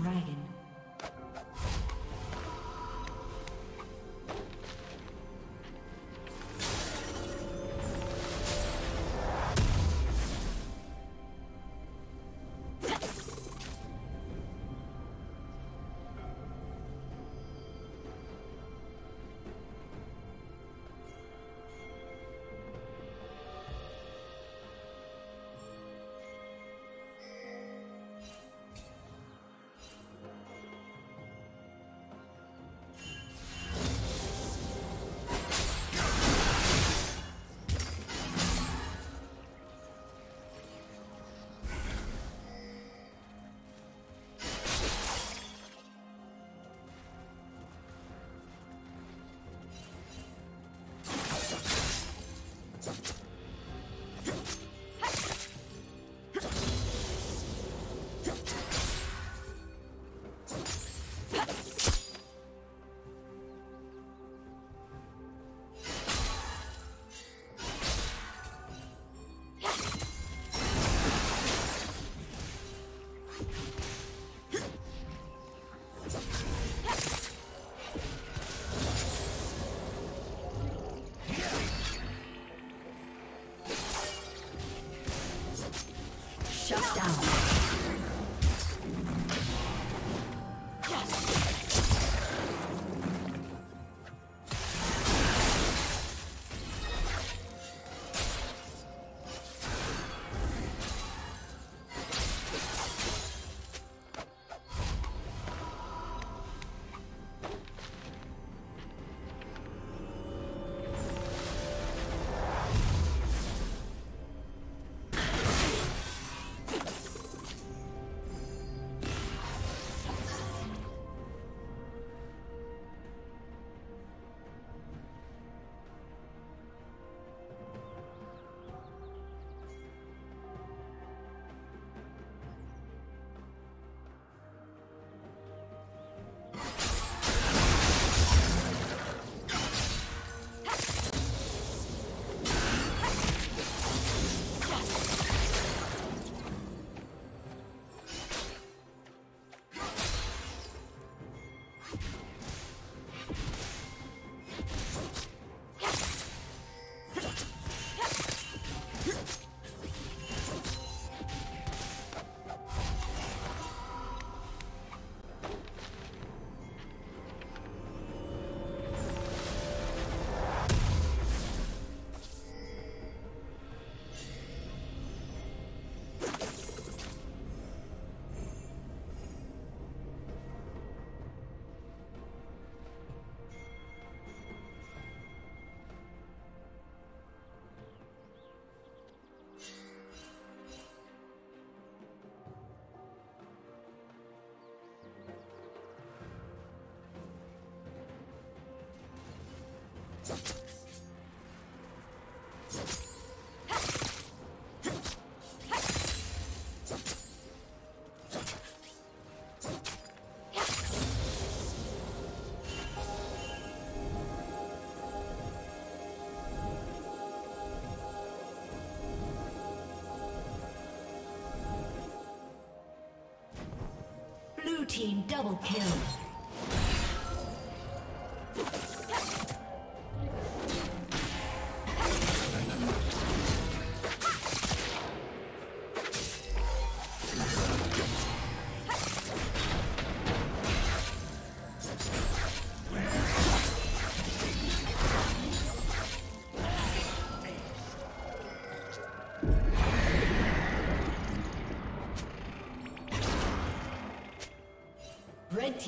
dragon. Team double kill.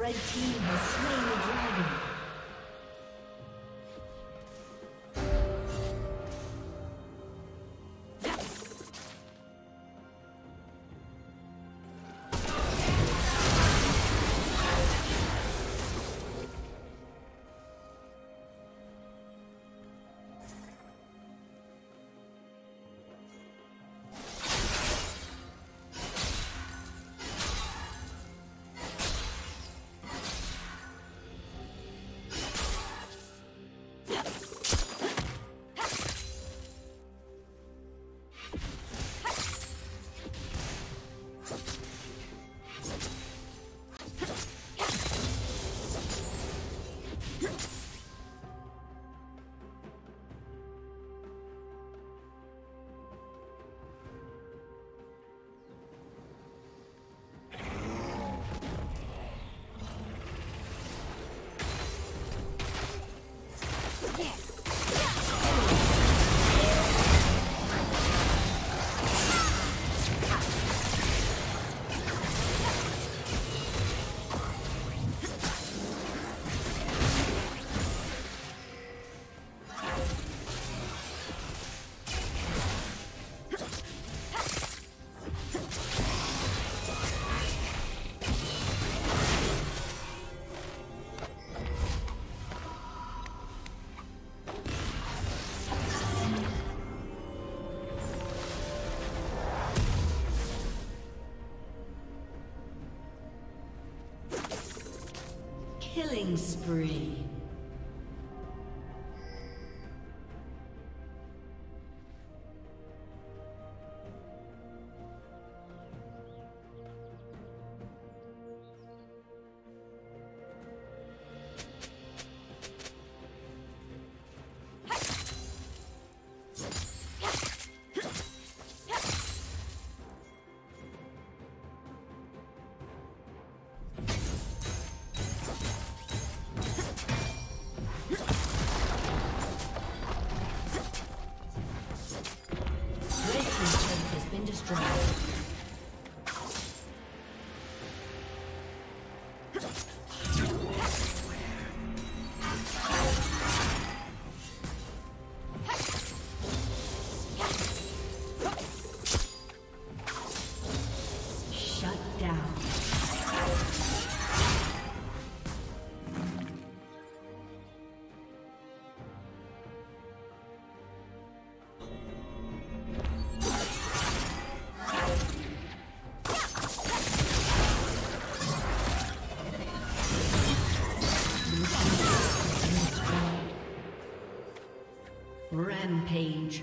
Red team Killing spree. Rampage.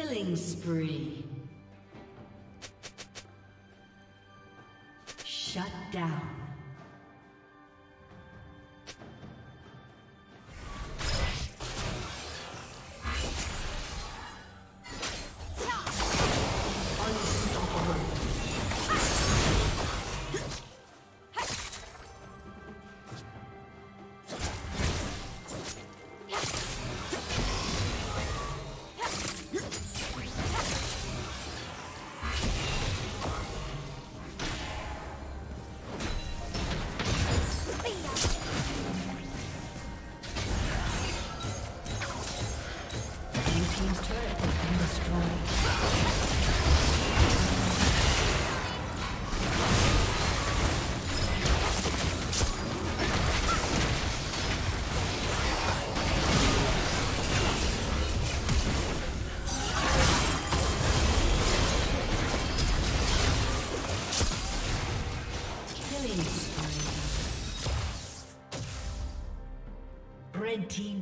Killing spree.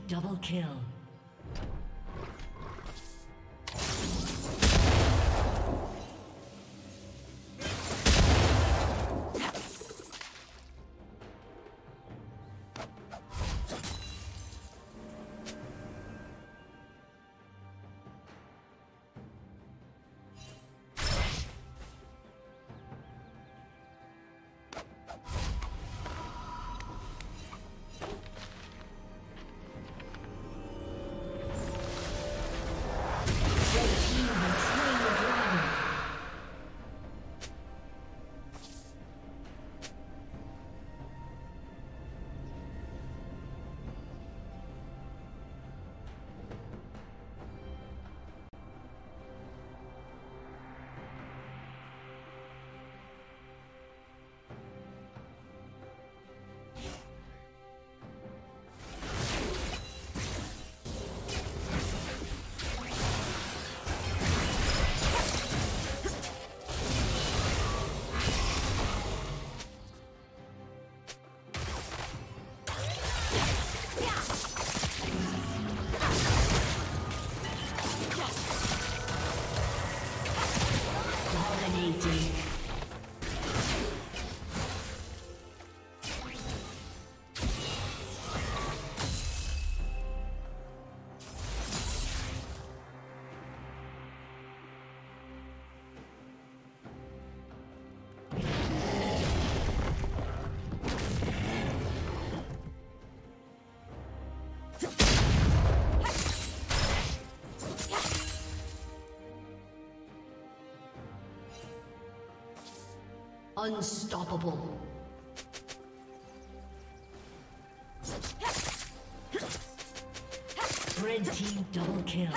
Double kill. Dominating. Unstoppable. Red team double kill.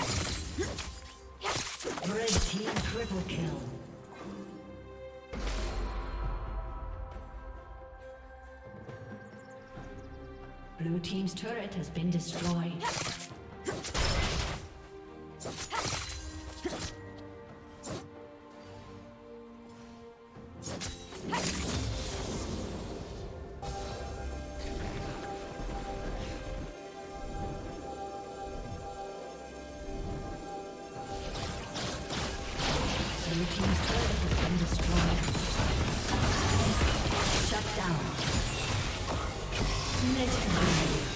Red team triple kill. Blue team's turret has been destroyed. 레전드.